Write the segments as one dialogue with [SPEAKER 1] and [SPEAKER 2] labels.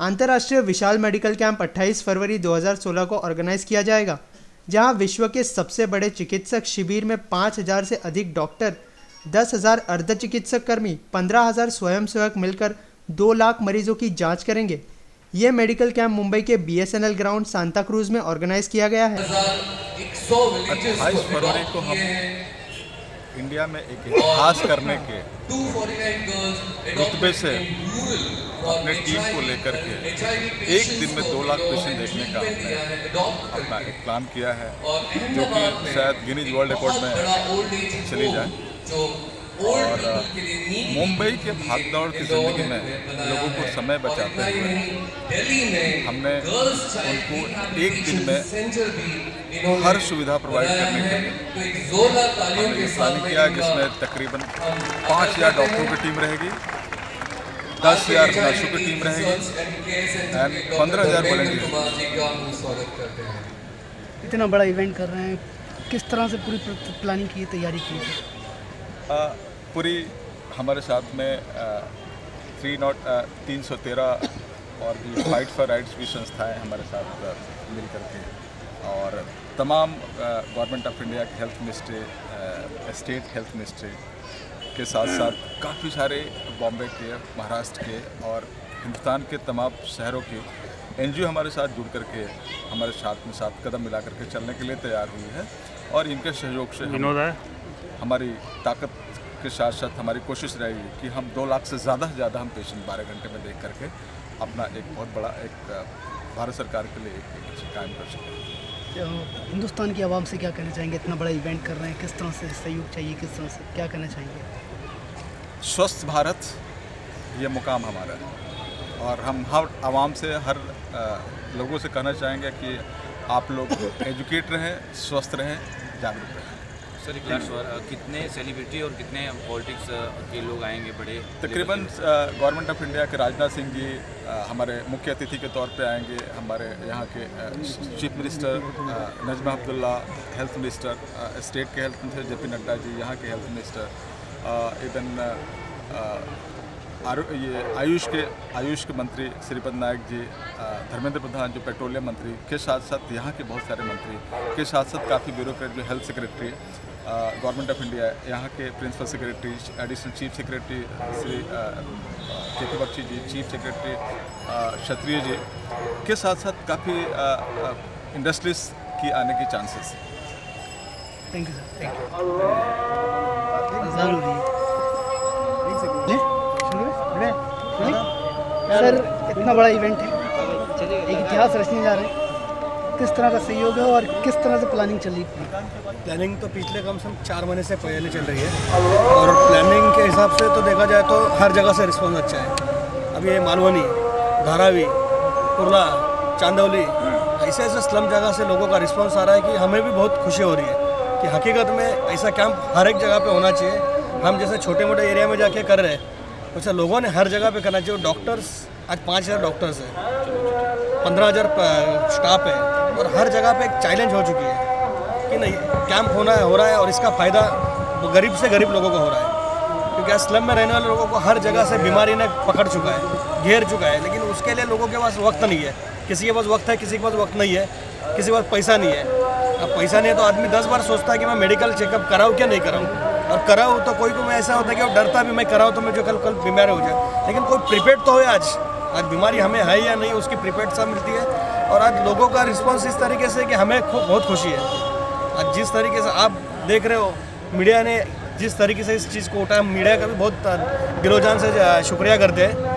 [SPEAKER 1] अंतर्राष्ट्रीय विशाल medical camp 28 फरवरी 2016 को ऑर्गेनाइज किया जाएगा जहाँ विश्व के सबसे बड़े चिकित्सक शिविर में 5000 से अधिक डॉक्टर 10000 अर्ध चिकित्सक कर्मी 15000 स्वयंसेवक मिलकर 2 लाख मरीजों की जाँच करेंगे। ये मेडिकल कैंप मुंबई के बीएसएनएल ग्राउंड सांता क्रूज में ऑर्गेनाइज किया गया है।
[SPEAKER 2] अट्ठाईस फरवरी को हम इंडिया में एक इतिहास करने के रुतबे से अपने टीम को लेकर के एक दिन में दो लाख पेशेंट देखने का अपना एक प्लान किया है, जो कि शायद गिनीज वर्ल्ड रिकॉर्ड में चली जाए। और मुंबई के भागदौड़ की ज़िंदगी में लोगों को समय बचाते हुए हमने उनको एक दिन में हर सुविधा प्रोवाइड करने के लिए हमने प्लानिंग किया जिसमें तकरीबन पाँच हज़ार डॉक्टरों की टीम रहेगी दस हज़ार नर्सों की टीम रहेगी एंड पंद्रह हज़ार वॉलेंटियर
[SPEAKER 3] इतना बड़ा इवेंट कर रहे हैं। किस तरह से पूरी प्लानिंग की तैयारी की? है
[SPEAKER 2] पूरी हमारे साथ में थ्री नॉट तीन सौ तेरह और भी फाइट फॉर राइट्स भी संस्थाएँ हमारे साथ मिल करके और तमाम गवर्नमेंट ऑफ़ इंडिया के health ministry state health ministry के साथ साथ काफ़ी सारे बॉम्बे के महाराष्ट्र के और हिंदुस्तान के तमाम शहरों के एनजीओ हमारे साथ जुड़ करके हमारे साथ में साथ कदम मिला करके चलने के लिए तैयार हुई है। और इनके सहयोग से हम, हमारी ताकत के साथ साथ हमारी कोशिश रहेगी कि हम दो लाख से ज़्यादा से ज़्यादा हम पेशेंट बारह घंटे में देख करके अपना एक बहुत बड़ा एक भारत सरकार के लिए एक, अच्छी कायम कर सकें।
[SPEAKER 3] हिंदुस्तान की आवाम से क्या कहना चाहेंगे? इतना बड़ा इवेंट कर रहे हैं किस तरह से सहयोग चाहिए किस तरह से क्या कहना चाहेंगे?
[SPEAKER 2] स्वस्थ भारत ये मुकाम हमारा है। और हम हर आवाम से हर लोगों से कहना चाहेंगे कि आप लोग एजुकेट रहें स्वस्थ रहें जागरूक रहें।
[SPEAKER 4] सर एक लास्ट सवाल कितने सेलिब्रिटी और कितने पॉलिटिक्स के लोग आएँगे बड़े
[SPEAKER 2] तकरीबन गवर्नमेंट ऑफ़ इंडिया के राजनाथ सिंह जी हमारे मुख्य अतिथि के तौर पे आएँगे। हमारे यहाँ के chief minister Najma Abdullah health minister state के health minister J P Nadda ji यहाँ के हेल्थ मिनिस्टर इवन ये आयुष के आयुष के मंत्री श्रीपद नायक जी धर्मेंद्र प्रधान जो पेट्रोलियम मंत्री के साथ साथ यहाँ के बहुत सारे मंत्री के साथ साथ काफ़ी ब्यूरोक्रेट जो health secretary government of India यहाँ के principal secretary additional chief secretary Shri K P Bakshi ji chief secretary Kshatriya ji के साथ साथ काफ़ी इंडस्ट्रीज़ की आने की chances
[SPEAKER 3] thank you sir thank you sir इतना बड़ा इवेंट है। एक इतिहास रचने जा रहे हैं। किस तरह का सहयोग है और किस तरह से प्लानिंग चल रही है?
[SPEAKER 5] प्लानिंग तो पिछले कम से कम चार महीने से पहले चल रही है। और प्लानिंग के हिसाब से तो देखा जाए तो हर जगह से रिस्पॉन्स अच्छा है। अब ये मालवनी, धारावी, कुरला, चांदौली, ऐसे ऐसे स्लम जगह से लोगों का रिस्पॉन्स आ रहा है कि हमें भी बहुत खुशी हो रही है कि हकीकत में ऐसा कैंप हर एक जगह पे होना चाहिए। हम जैसे छोटे मोटे एरिया में जाके कर रहे हैं, वैसे लोगों ने हर जगह पे करना चाहिए। डॉक्टर्स आज पाँच हज़ार डॉक्टर्स हैं। पंद्रह हज़ार स्टाफ है। और हर जगह पे एक चैलेंज हो चुकी है कि नहीं कैंप होना है हो रहा है और इसका फ़ायदा गरीब से गरीब लोगों को हो रहा है। क्योंकि स्लम में रहने वाले लोगों को हर जगह से बीमारी ने पकड़ चुका है, घेर चुका है, लेकिन उसके लिए लोगों के पास वक्त नहीं है। किसी के पास वक्त है, किसी के पास वक्त नहीं है, किसी के पास पैसा नहीं है। अब पैसा नहीं है तो आदमी दस बार सोचता है कि मैं मेडिकल चेकअप कराऊँ क्या नहीं कराऊँ? और कराऊँ तो कोई को मैं ऐसा होता है कि वो डरता भी मैं कराऊँ तो मैं जो कल कल बीमार हो जाए। लेकिन कोई प्रिपेड तो हो आज। आज बीमारी हमें है या नहीं, उसकी प्रिपेड सब मिलती है। और आज लोगों का रिस्पॉन्स इस तरीके से कि हमें बहुत खुशी है। आज जिस तरीके से आप देख रहे हो मीडिया ने जिस तरीके से इस चीज़ को उठाया मीडिया का भी बहुत दिलोजान से शुक्रिया करते हैं।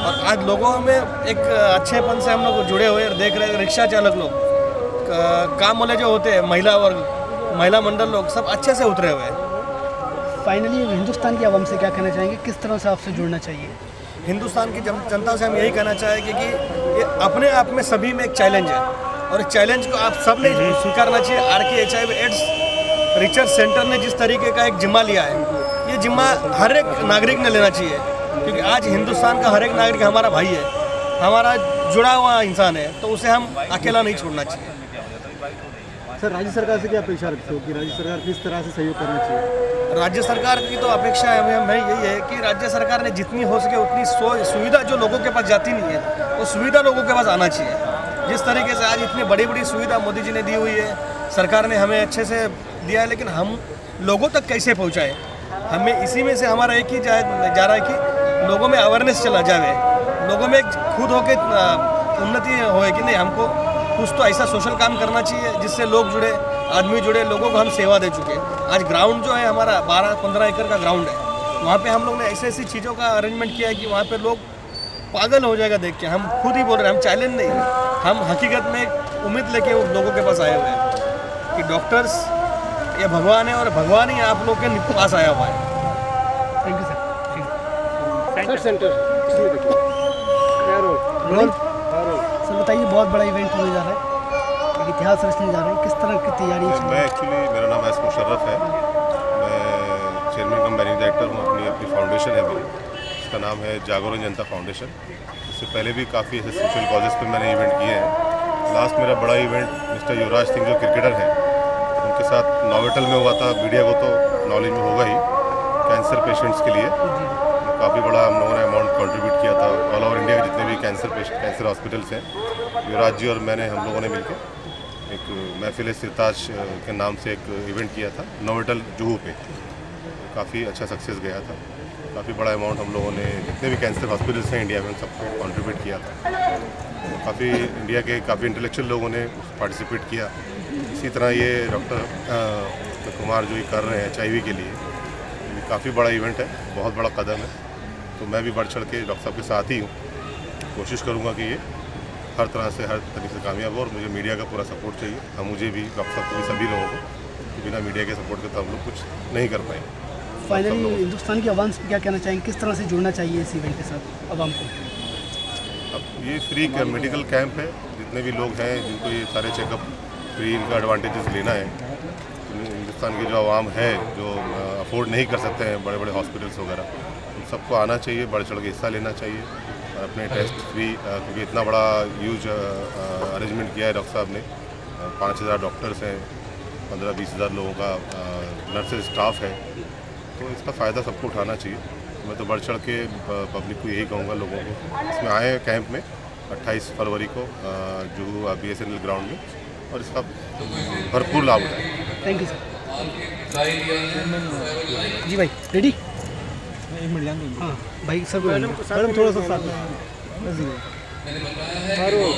[SPEAKER 5] और आज लोगों में एक अच्छेपन से हम लोग जुड़े हुए देख रहे हैं, रिक्शा चालक लोग काम वाले जो होते हैं, महिला वर्ग, महिला मंडल लोग, सब अच्छे से उतरे हुए हैं।
[SPEAKER 3] फाइनली हिंदुस्तान की आवाम से क्या कहना चाहेंगे? किस तरह से आपसे जुड़ना चाहिए?
[SPEAKER 5] हिंदुस्तान की जनता से हम यही कहना चाहेंगे कि ये अपने आप में सभी में एक चैलेंज है। और इस चैलेंज को आप सबने स्वीकारना चाहिए। R K H I AIDS research centre ने जिस तरीके का एक जिम्मा लिया है ये जिम्मा हर एक नागरिक ने लेना चाहिए। क्योंकि आज हिंदुस्तान का हर एक नागरिक हमारा भाई है हमारा जुड़ा हुआ इंसान है तो उसे हम अकेला नहीं छोड़ना चाहिए।
[SPEAKER 6] सर राज्य सरकार से क्या अपेक्षा रखते हो कि राज्य सरकार किस तरह से सहयोग करना चाहिए?
[SPEAKER 5] राज्य सरकार की तो अपेक्षा हमें यही है कि राज्य सरकार ने जितनी हो सके उतनी सुविधा जो लोगों के पास जाती नहीं है वो सुविधा लोगों के पास आना चाहिए। जिस तरीके से आज इतनी बड़ी बड़ी सुविधा मोदी जी ने दी हुई है सरकार ने हमें अच्छे से दिया है लेकिन हम लोगों तक कैसे पहुँचाए? हमें इसी में से हमारा एक ही जा, जा रहा है कि लोगों में अवेयरनेस चला जाए लोगों में खुद होकर उन्नति होए कि नहीं हमको कुछ तो ऐसा सोशल काम करना चाहिए जिससे लोग जुड़े आदमी जुड़े लोगों को हम सेवा दे चुके हैं। आज ग्राउंड जो है हमारा बारह पंद्रह एकड़ का ग्राउंड है। वहाँ पे हम लोग ने ऐसी ऐसी चीज़ों का अरेंजमेंट किया है कि वहाँ पे लोग पागल हो जाएगा देख के। हम खुद ही बोल रहे हैं हम चैलेंज नहीं हम हकीकत में उम्मीद लेके उन लोगों के पास आए हुए हैं कि डॉक्टर्स ये भगवान है और भगवान ही आप लोग के पास आया हुआ है।
[SPEAKER 3] Thank you sir
[SPEAKER 6] centre role
[SPEAKER 3] बताइए बहुत बड़ा इवेंट होने जा रहा है। इतिहास रचने जा रहे हैं किस तरह की तैयारी
[SPEAKER 7] मैं एक्चुअली मेरा नाम एस मुशर्रफ है। मैं चेयरमैन का मैनेजिंग डायरेक्टर हूँ अपनी अपनी फाउंडेशन है मेरी। इसका नाम है जागरण जनता फाउंडेशन इससे पहले भी काफ़ी ऐसे सोशल कॉजेज़ पर मैंने इवेंट किए हैं। लास्ट मेरा बड़ा इवेंट मिस्टर युवराज सिंह जो क्रिकेटर हैं उनके साथ नॉवेटल में हुआ था। मीडिया को तो नॉलेज में होगा ही कैंसर पेशेंट्स के लिए। काफ़ी बड़ा हम लोगों ने अमाउंट कंट्रीब्यूट किया था। ऑल ओवर इंडिया के जितने भी कैंसर पेशेंट कैंसर हॉस्पिटल्स हैं युवराज जी और मैंने हम लोगों ने मिलकर एक महफिल सिरताज के नाम से एक इवेंट किया था नोवेटल जुहू पे। काफ़ी अच्छा सक्सेस गया था। काफ़ी बड़ा अमाउंट हम लोगों ने, जितने भी कैंसर हॉस्पिटल्स हैं इंडिया में, उन सबको कॉन्ट्रीब्यूट किया था। काफ़ी इंडिया के काफ़ी इंटेलेक्चुअल लोगों ने पार्टिसिपेट किया। इसी तरह ये डॉक्टर कुमार जो ये कर रहे हैं एचआईवी के लिए काफ़ी बड़ा इवेंट है, बहुत बड़ा कदम है। तो मैं भी बढ़ चढ़ के डॉक्टर साहब के साथ ही हूँ। कोशिश करूँगा कि ये हर तरह से हर तरीके से कामयाब हो और मुझे मीडिया का पूरा सपोर्ट चाहिए हम मुझे भी डॉक्टर साहब को भी सभी लोगों को कि बिना मीडिया के सपोर्ट के तो हम लोग कुछ नहीं कर पाएँगे।
[SPEAKER 3] फाइनली हिंदुस्तान के अवाम से क्या कहना चाहेंगे? किस तरह से जुड़ना चाहिए इस इवेंट के साथ अवाम को?
[SPEAKER 7] अब ये फ्री मेडिकल कैंप है। जितने भी लोग हैं जिनको ये सारे चेकअप फ्री इनका एडवांटेजेस लेना है तो हिंदुस्तान की जो आवाम है जो अफोर्ड नहीं कर सकते हैं बड़े बड़े हॉस्पिटल्स वगैरह। उन सबको आना चाहिए बढ़ चढ़ के हिस्सा लेना चाहिए और अपने टेस्ट फ्री क्योंकि इतना बड़ा यूज़ अरेंजमेंट किया है डॉक्टर साहब ने। पाँच हज़ार डॉक्टर्स हैं, पंद्रह बीस हज़ार लोगों का नर्सेज स्टाफ है। तो इसका फ़ायदा सबको उठाना चाहिए। मैं तो बढ़ चढ़ के पब्लिक को यही कहूँगा लोगों को। इसमें आए हैं कैंप में 28 फरवरी को जो बी एस ग्राउंड में और इसका भरपूर लाभ उठाए।
[SPEAKER 3] थैंक यू सर जी भाई रेडी एक मिनट जान हाँ भाई सर मैडम थोड़ा सा साथ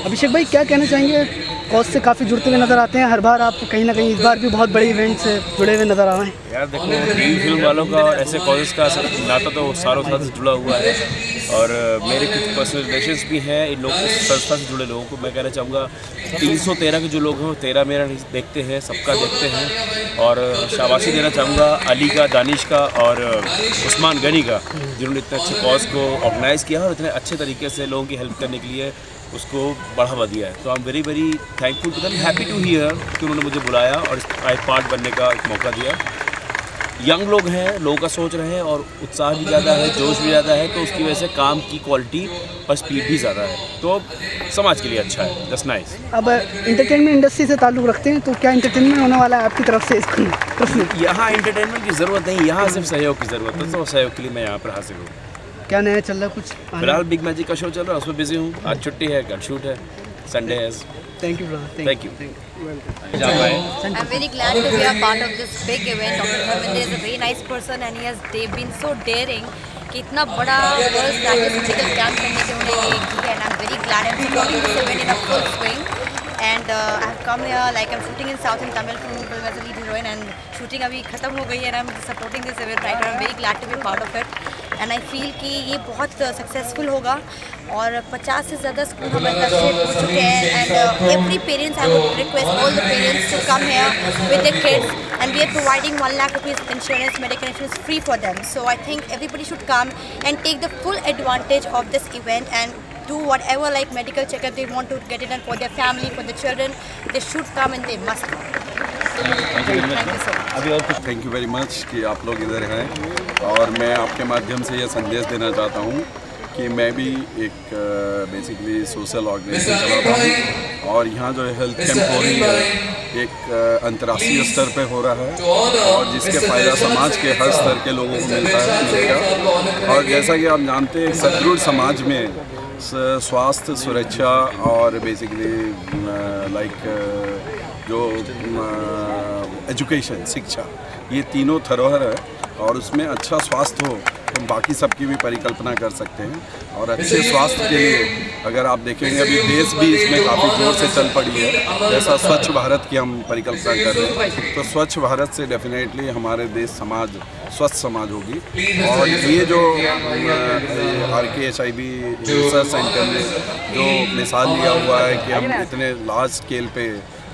[SPEAKER 3] अभिषेक भाई क्या कहना चाहेंगे? कॉज से काफ़ी जुड़ते हुए नज़र आते हैं। हर बार आप कहीं ना कहीं इस बार भी बहुत बड़े इवेंट से जुड़े हुए नज़र आ रहे हैं।
[SPEAKER 4] यार देखो फ़िल्म वालों का और ऐसे कॉलेज का नाता तो सारों साथ जुड़ा हुआ है। और मेरे कुछ पर्सनल रिलेशन भी हैं इन लोग संस्था से जुड़े लोगों को। मैं कहना चाहूँगा, तीन सौ तेरह के जो लोग हैं, तेरह मेरा देखते हैं, सबका देखते हैं। और, शाबाशी देना चाहूँगा अली का, दानिश का और उस्मान गनी का, जिन्होंने इतने अच्छे कॉज को ऑर्गेनाइज़ किया और इतने अच्छे तरीके से लोगों की हेल्प करने के लिए उसको बढ़ावा दिया है। तो I am very very thankful to them happy to hear कि उन्होंने मुझे बुलाया और आई पार्ट बनने का मौका दिया। यंग लोग हैं लोगों का सोच रहे हैं और उत्साह भी ज़्यादा है जोश भी ज़्यादा है तो उसकी वजह से काम की क्वालिटी और स्पीड भी ज़्यादा है। तो समाज के लिए अच्छा है दस नाइस
[SPEAKER 3] अब इंटरटेनमेंट इंडस्ट्री से ताल्लुक़ रखते हैं तो क्या इंटरटेनमेंट होने वाला है आपकी तरफ़ से इस प्रश्न?
[SPEAKER 4] यहाँ इंटरटेनमेंट की ज़रूरत नहीं यहाँ सिर्फ़ सहयोग की ज़रूरत है तो सहयोग के लिए मैं यहाँ पर हाजिर हूँ।
[SPEAKER 3] क्या नया चल रहा है कुछ?
[SPEAKER 4] फ़िलहाल बिग मैजिक का शो चल रहा है उसमें बिज़ी हूँ। आज छुट्टी है कल शूट है संडे है
[SPEAKER 3] thank you brother
[SPEAKER 4] thank you जा पाए
[SPEAKER 8] I'm very glad to be a part of this big event. Dr. Dharmendra is a very nice person and he has they been so daring कि इतना बड़ा world practice medical camp करने के उन्हें ये की है and I am very glad and supporting this event in a full swing. And uh, I have come here like I'm shooting in South in Tamil film film as a lead heroine and shooting अभी खत्म हो गई है and I'm supporting this event right now. I'm very glad to be a part of it. And I feel कि ये बहुत successful होगा और 50 से ज़्यादा स्कूल हमारे दर्शन हो चुके हैं and every parents I would request all the parents to come here with kids and we are providing one lakh rupees insurance medical insurance free for them so I think everybody should come and take the full advantage of this event and do whatever like medical checkup they want to get it done for their family for the children they should come and they must come.
[SPEAKER 4] अभी और कुछ
[SPEAKER 9] thank you very much कि आप लोग इधर हैं। और मैं आपके माध्यम से यह संदेश देना चाहता हूँ कि मैं भी एक बेसिकली सोशल ऑर्गेनाइजेशन चलाता हूँ। और यहाँ जो हेल्थ कैंप हो रही है एक अंतर्राष्ट्रीय स्तर पे हो रहा है। और जिसके फ़ायदा समाज के हर स्तर के लोगों को मिलता है मिलेगा और जैसा कि आप जानते हैं सदृढ़ समाज में स्वास्थ्य सुरक्षा और बेसिकली लाइक जो एजुकेशन शिक्षा ये तीनों धरोहर है और उसमें अच्छा स्वास्थ्य हो तो बाकी सबकी भी परिकल्पना कर सकते हैं और अच्छे स्वास्थ्य के लिए अगर आप देखेंगे अभी देश भी इसमें काफ़ी ज़ोर से चल पड़ी है। जैसा स्वच्छ भारत की हम परिकल्पना कर रहे हैं तो स्वच्छ भारत से डेफिनेटली हमारे देश समाज स्वस्थ समाज होगी। और ये जो R K H I B research centre ने जो मिसाल लिया हुआ है कि हम इतने लार्ज स्केल पे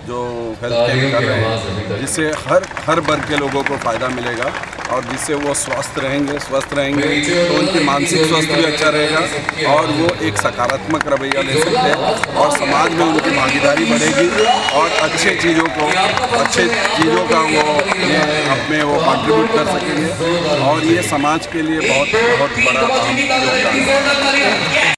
[SPEAKER 9] जो हेल्थ कैंप कर रहे हैं जिससे हर हर वर्ग के लोगों को फ़ायदा मिलेगा और जिससे वो स्वस्थ रहेंगे स्वस्थ रहेंगे तो उनकी मानसिक स्वास्थ्य भी अच्छा रहेगा और वो एक सकारात्मक रवैया ले सकते हैं और समाज में उनकी भागीदारी बढ़ेगी और अच्छे चीज़ों को अच्छे चीज़ों का वो अपने वो कंट्रीब्यूट कर सकेंगे। और ये समाज के लिए बहुत बहुत बड़ा योगदान है।